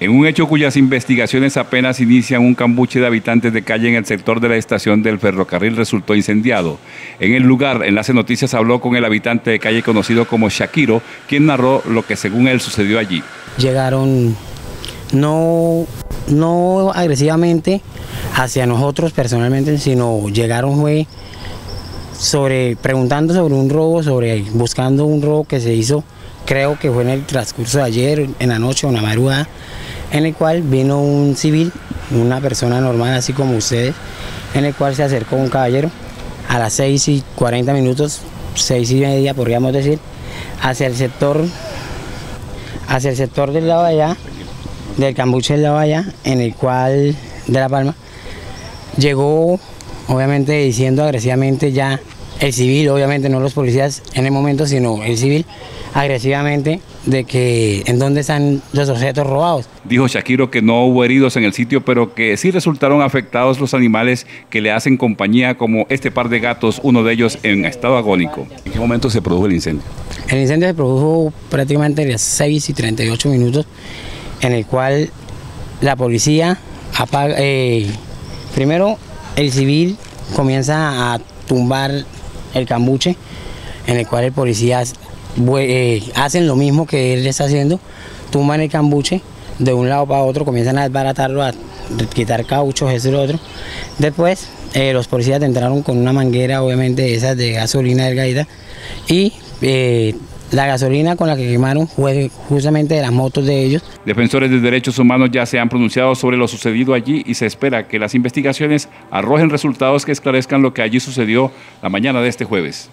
En un hecho cuyas investigaciones apenas inician, un cambuche de habitantes de calle en el sector de la estación del ferrocarril resultó incendiado. En el lugar, Enlace Noticias habló con el habitante de calle conocido como Shakiro, quien narró lo que según él sucedió allí. Llegaron no, no agresivamente hacia nosotros personalmente, sino llegaron fue sobre, preguntando sobre un robo, sobre buscando un robo que se hizo, creo que fue en el transcurso de ayer, en la noche o en la madrugada en el cual vino un civil, una persona normal así como ustedes, en el cual se acercó un caballero a las 6 y 40 minutos, 6 y media podríamos decir, hacia el sector, hacia el sector del lado allá, del cambuche del lado allá, en el cual, de La Palma, llegó obviamente diciendo agresivamente ya el civil, obviamente no los policías en el momento, sino el civil, agresivamente de que en dónde están los objetos robados. Dijo Shakiro que no hubo heridos en el sitio, pero que sí resultaron afectados los animales que le hacen compañía, como este par de gatos, uno de ellos en estado agónico. ¿En qué momento se produjo el incendio? El incendio se produjo prácticamente a las 6 y 38 minutos, en el cual la policía apaga, eh, primero el civil comienza a tumbar el cambuche, en el cual el policía eh, hacen lo mismo que él está haciendo, tumban el cambuche de un lado para otro, comienzan a desbaratarlo, a quitar cauchos, eso y lo otro. Después eh, los policías entraron con una manguera, obviamente esas de gasolina delgadita, y eh, la gasolina con la que quemaron fue justamente de las motos de ellos. Defensores de derechos humanos ya se han pronunciado sobre lo sucedido allí y se espera que las investigaciones arrojen resultados que esclarezcan lo que allí sucedió la mañana de este jueves.